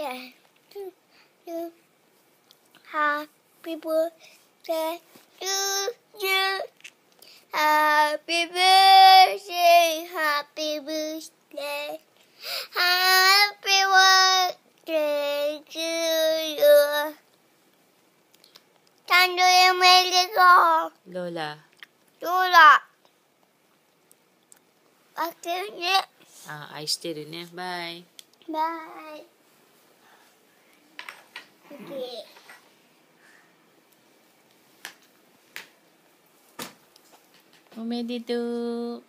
yeah, to you. Happy birthday to you. Happy birthday, happy birthday. Happy birthday to you. Time to make it all. Lola. Lola. Back to you. Uh, I still in it. Bye. Bye. イ。次。おめでとう。